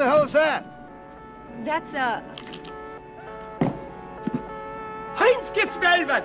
the hell is that? That's, a Heinz gets velvet!